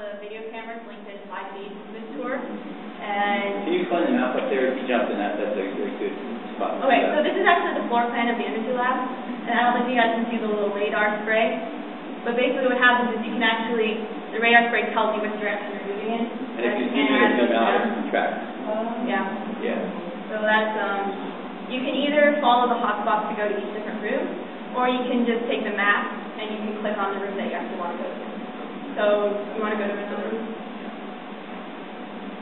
The video cameras linked inside the this tour, and Can you explain the map up there? If you jumped in that, that's a very good spot. okay, so this is actually the floor plan of the Energy Lab, and I don't know if you guys can see the little radar spray, but basically what happens is you can actually the radar spray tells you which direction you're moving in. And if you zoom in and zoom out, it contracts. Yeah. Yeah. So that's, um, you can either follow the hotspots to go to each different room, or you can just take the map and you can click on the room that you want to to. So, you want to go to another room?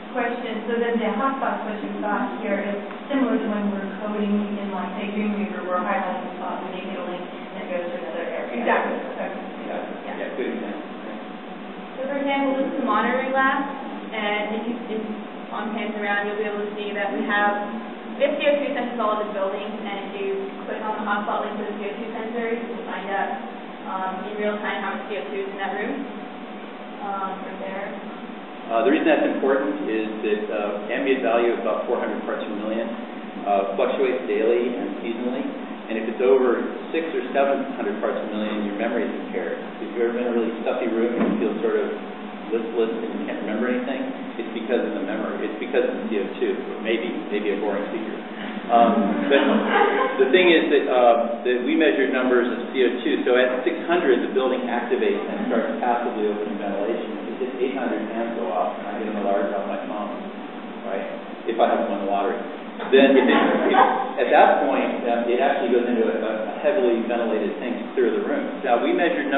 Question, so then the hotspot switch you've here is similar to when we're coding in like, say, Dreamweaver, we're highlighting a spot, we make it a link, and it goes to another area. Exactly. Okay. Yeah, yeah, good example. So for example, this is the monitoring lab, and if you, if on pans around, you'll be able to see that we have, we have CO2 sensors all over the building, and if you click on the hotspot link for the CO2 sensors, you'll find out, um, in real time how much CO2 is in that room. Um, there. Uh, the reason that's important is that uh, ambient value of about 400 parts per million uh, fluctuates daily and seasonally. And if it's over six or 700 parts per million, your memory is impaired. If you've ever been in a really stuffy room and you feel sort of listless and you can't remember anything, it's because of the memory. It's because of the CO2. Or maybe, maybe a boring speaker. Um, but the thing is that, uh, that we measured numbers of CO2. So at 600, the building activates and starts passively opening ventilation. If I haven't won the lottery. Then if it, at that point, um, it actually goes into a, a heavily ventilated thing to clear the room. Now, we measured numbers